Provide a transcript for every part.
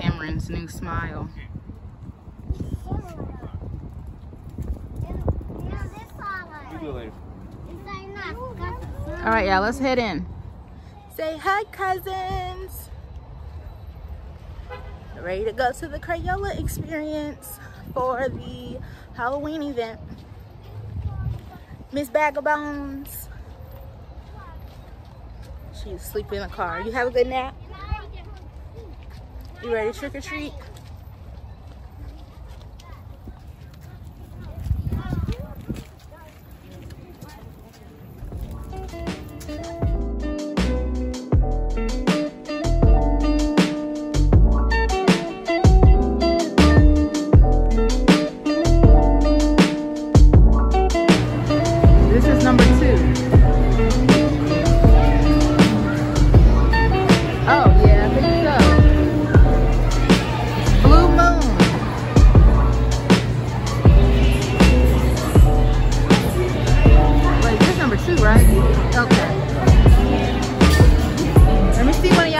Cameron's new smile. All right, y'all, let's head in. Say hi, cousins. Ready to go to the Crayola experience for the Halloween event. Miss Bag of Bones. She's sleeping in the car. You have a good nap? You ready to trick or treat?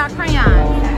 Y'all crayons.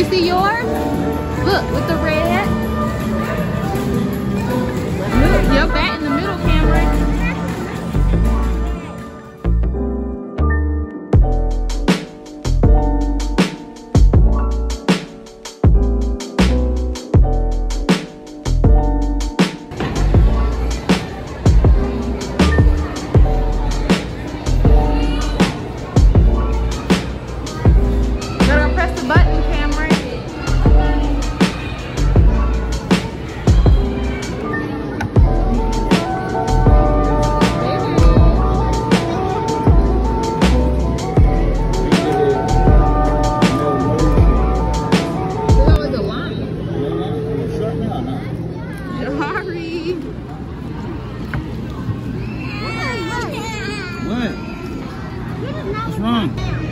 You see yours? Look, with the red. What's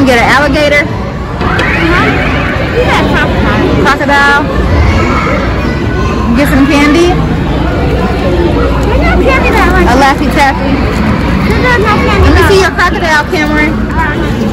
Here, get an alligator. Crocodile. Get some candy. A Laffy Taffy. Let me see your crocodile, Cameron.